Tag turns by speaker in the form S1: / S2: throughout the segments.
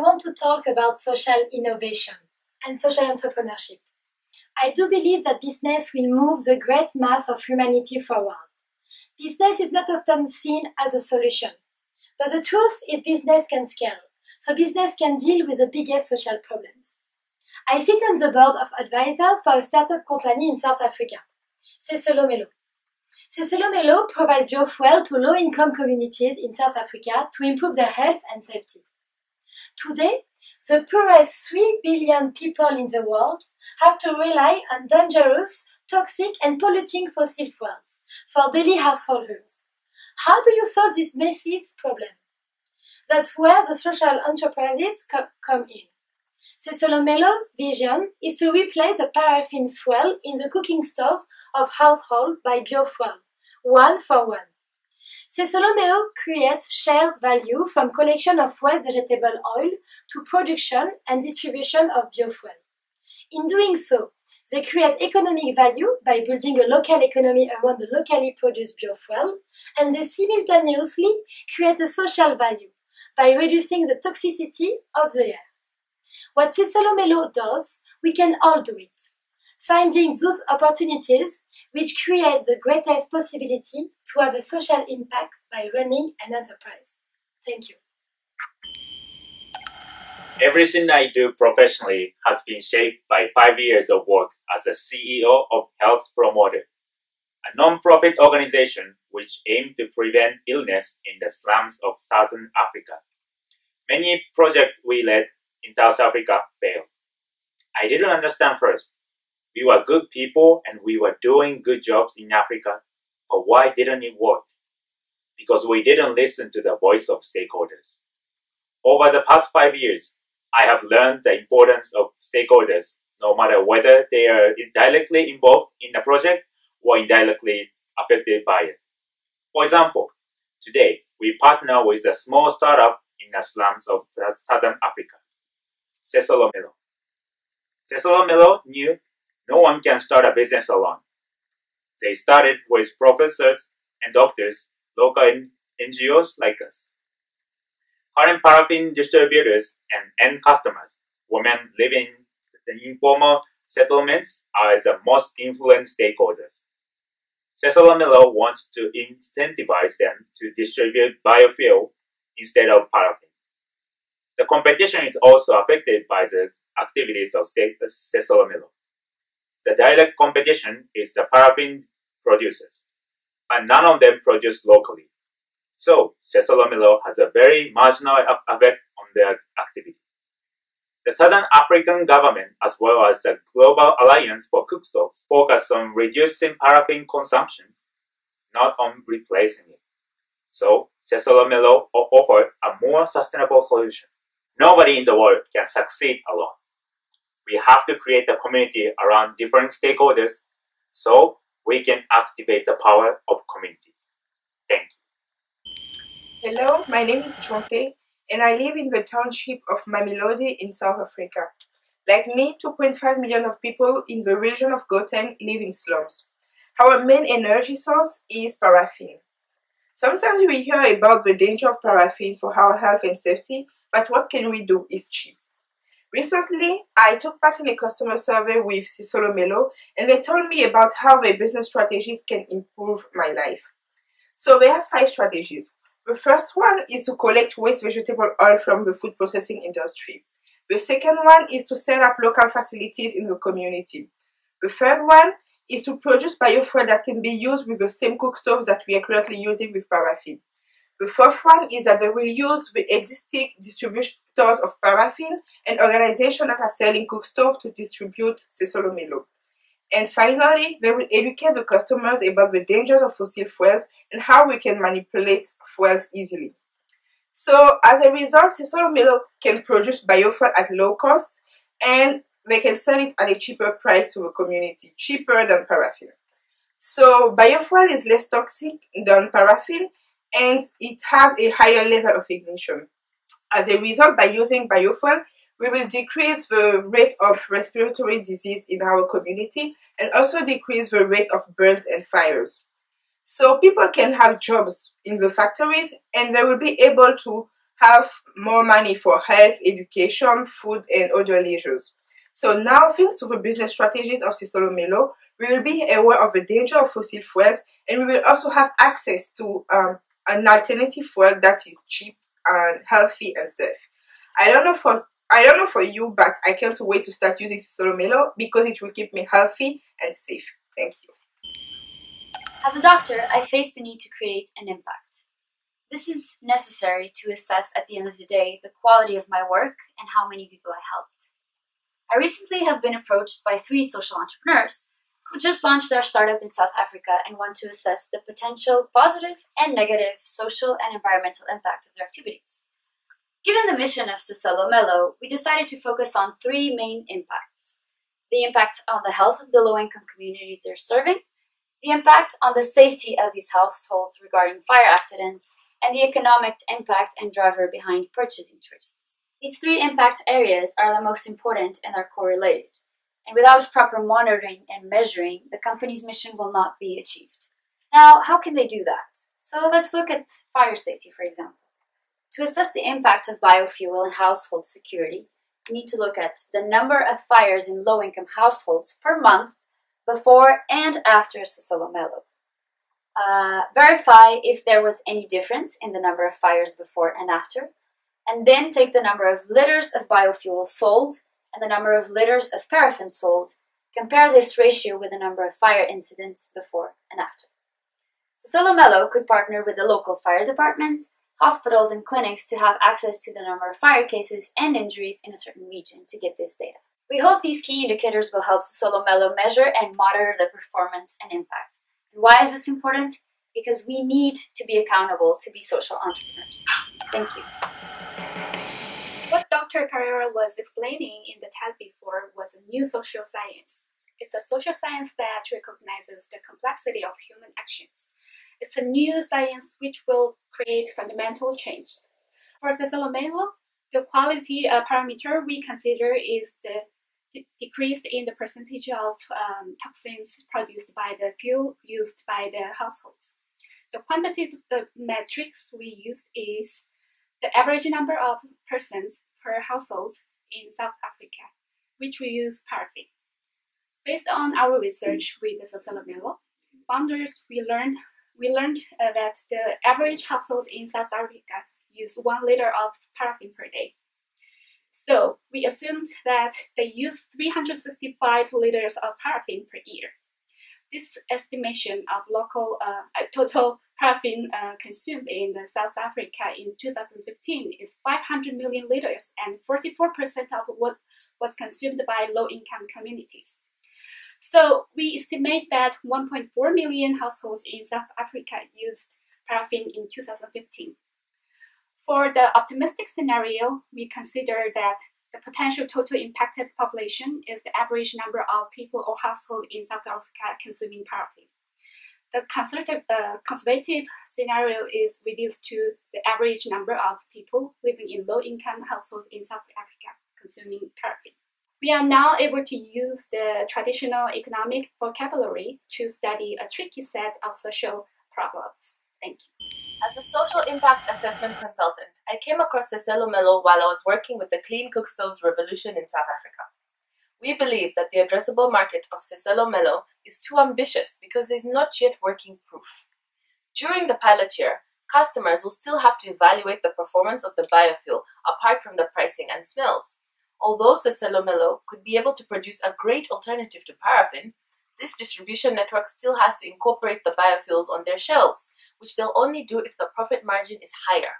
S1: want to talk about social innovation and social entrepreneurship. I do believe that business will move the great mass of humanity forward. Business is not often seen as a solution, but the truth is business can scale, so business can deal with the biggest social problems. I sit on the board of advisors for a startup company in South Africa, Sesolo Mello. Sesolo Mello provides biofuel to low-income communities in South Africa to improve their health and safety. Today, the poorest 3 billion people in the world have to rely on dangerous, toxic, and polluting fossil fuels for daily household use. How do you solve this massive problem? That's where the social enterprises co- come in. Sesolo Mello's vision is to replace the paraffin fuel in the cooking stove of household by biofuel, one for one. Sesolo Mello creates shared value from collection of waste vegetable oil to production and distribution of biofuel. In doing so, they create economic value by building a local economy around the locally produced biofuel, and they simultaneously create a social value by reducing the toxicity of the air. What Sesolo Mello does, we can all do it. Finding those opportunities which create the greatest possibility to have a social impact by running an enterprise. Thank you.
S2: Everything I do professionally has been shaped by five years of work as a CEO of Health Promoter, a non-profit organization which aims to prevent illness in the slums of Southern Africa. Many projects we led in South Africa failed. I didn't understand first. We were good people and we were doing good jobs in Africa, but why didn't it work? Because we didn't listen to the voice of stakeholders. Over the past five years, I have learned the importance of stakeholders, no matter whether they are directly involved in the project or indirectly affected by it. For example, today we partner with a small startup in the slums of Southern Africa, Sesolo Mello. Melo knew no one can start a business alone. They started with professors and doctors, local NGOs like us. Current paraffin distributors and end customers, women living in informal settlements, are the most influential stakeholders. Sesolo Mello wants to incentivize them to distribute biofuel instead of paraffin. The competition is also affected by the activities of Sesolo Mello. The direct competition is the paraffin producers, but none of them produce locally. So, Sesolo Mello has a very marginal effect on their activity. The Southern African government, as well as the Global Alliance for Cookstoves, focus on reducing paraffin consumption, not on replacing it. So, Sesolo Mello offer a more sustainable solution. Nobody in the world can succeed alone. We have to create a community around different stakeholders so we can activate the power of communities. Thank you.
S3: Hello, my name is Chonke, and I live in the township of Mamelodi in South Africa. Like me, 2.5 million of people in the region of Gauteng live in slums. Our main energy source is paraffin. Sometimes we hear about the danger of paraffin for our health and safety, but what can we do? It's cheap. Recently, I took part in a customer survey with Sesolo Mello, and they told me about how their business strategies can improve my life. So they have five strategies. The first one is to collect waste vegetable oil from the food processing industry. The second one is to set up local facilities in the community. The third one is to produce biofuel that can be used with the same cook stove that we are currently using with paraffin. The fourth one is that they will use the existing distributors of paraffin and organizations that are selling cookstoves to distribute Sesolo Mello. And finally, they will educate the customers about the dangers of fossil fuels and how we can manipulate fuels easily. So as a result, Sesolo Mello can produce biofuel at low cost and they can sell it at a cheaper price to the community, cheaper than paraffin. So biofuel is less toxic than paraffin and it has a higher level of ignition. As a result, by using biofuel, we will decrease the rate of respiratory disease in our community and also decrease the rate of burns and fires. So people can have jobs in the factories and they will be able to have more money for health, education, food, and other leisures. So now, thanks to the business strategies of Sesolo Mello, we will be aware of the danger of fossil fuels and we will also have access to um, an alternative fuel that is cheap and healthy and safe. I don't know for I don't know for you, but I can't wait to start using Sesolo Mello because it will keep me healthy and safe. Thank you.
S4: As a doctor, I face the need to create an impact. This is necessary to assess at the end of the day the quality of my work and how many people I helped. I recently have been approached by three social entrepreneurs who just launched their startup in South Africa and want to assess the potential positive and negative social and environmental impact of their activities. Given the mission of Sesolo Mello, we decided to focus on three main impacts the impact on the health of the low income communities they're serving, the impact on the safety of these households regarding fire accidents, and the economic impact and driver behind purchasing choices. These three impact areas are the most important and are correlated and without proper monitoring and measuring, the company's mission will not be achieved. Now, how can they do that? So let's look at fire safety, for example. To assess the impact of biofuel and household security, we need to look at the number of fires in low income households per month before and after Sesolo Mello. Uh, verify if there was any difference in the number of fires before and after, and then take the number of liters of biofuel sold and the number of liters of paraffin sold, compare this ratio with the number of fire incidents before and after. Sesolo Mello could partner with the local fire department, hospitals, and clinics to have access to the number of fire cases and injuries in a certain region to get this data. We hope these key indicators will help Sesolo Mello measure and monitor the performance and impact. And why is this important? Because we need to be accountable to be social entrepreneurs. Thank you.
S5: Dr. Pereira was explaining in the TED before was a new social science. It's a social science that recognizes the complexity of human actions. It's a new science which will create fundamental change. For Sesolo Mello, the quality uh, parameter we consider is the decrease in the percentage of um, toxins produced by the fuel used by the households. The quantitative metrics we use is the average number of persons per household in South Africa, which we use paraffin. Based on our research with the Sesolo Mello, founders, we learned we learned uh, that the average household in South Africa use one liter of paraffin per day. So we assumed that they use 365 liters of paraffin per year. This estimation of local uh, total paraffin uh, consumed in South Africa in 2015 is 500 million liters, and 44% of what was consumed by low-income communities. So we estimate that 1.4 million households in South Africa used paraffin in 2015. For the optimistic scenario, we consider that the potential total impacted population is the average number of people or households in South Africa consuming paraffin. The conservative, uh, conservative scenario is reduced to the average number of people living in low income households in South Africa consuming paraffin. We are now able to use the traditional economic vocabulary to study a tricky set of social problems. Thank you.
S6: As a social impact assessment consultant, I came across Sesolo Mello while I was working with the Clean Cook Stoves Revolution in South Africa. We believe that the addressable market of Sesolo Mello is too ambitious because there is not yet working proof. During the pilot year, customers will still have to evaluate the performance of the biofuel apart from the pricing and smells. Although Sesolo Mello could be able to produce a great alternative to paraffin, this distribution network still has to incorporate the biofuels on their shelves, which they'll only do if the profit margin is higher.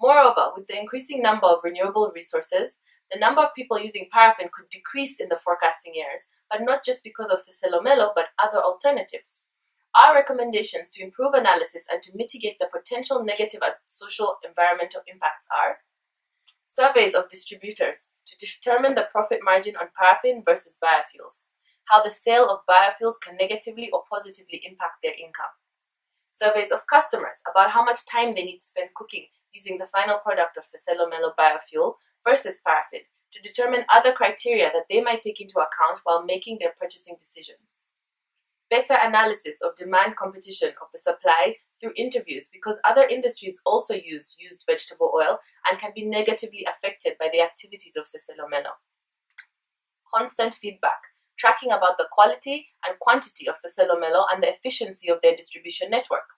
S6: Moreover, with the increasing number of renewable resources, the number of people using paraffin could decrease in the forecasting years, but not just because of Sesolo Mello, but other alternatives. Our recommendations to improve analysis and to mitigate the potential negative social environmental impacts are surveys of distributors to determine the profit margin on paraffin versus biofuels, how the sale of biofuels can negatively or positively impact their income, surveys of customers about how much time they need to spend cooking using the final product of Sesolo Mello biofuel versus paraffin to determine other criteria that they might take into account while making their purchasing decisions. Better analysis of demand competition of the supply through interviews because other industries also use used vegetable oil and can be negatively affected by the activities of Sesolo Mello. Constant feedback, tracking about the quality and quantity of Sesolo Mello and the efficiency of their distribution network.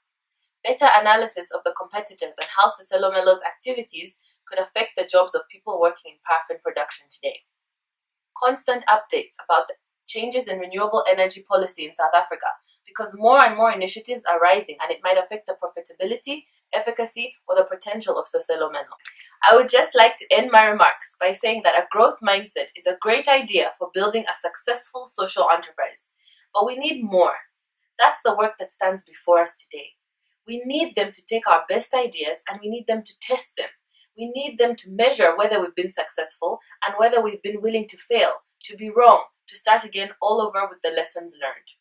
S6: Better analysis of the competitors and how Sesolo Mello's activities could affect the jobs of people working in paraffin production today. Constant updates about the changes in renewable energy policy in South Africa because more and more initiatives are rising and it might affect the profitability, efficacy, or the potential of Sesolo Mello. I would just like to end my remarks by saying that a growth mindset is a great idea for building a successful social enterprise. But we need more. That's the work that stands before us today. We need them to take our best ideas and we need them to test them. We need them to measure whether we've been successful and whether we've been willing to fail, to be wrong, to start again all over with the lessons learned.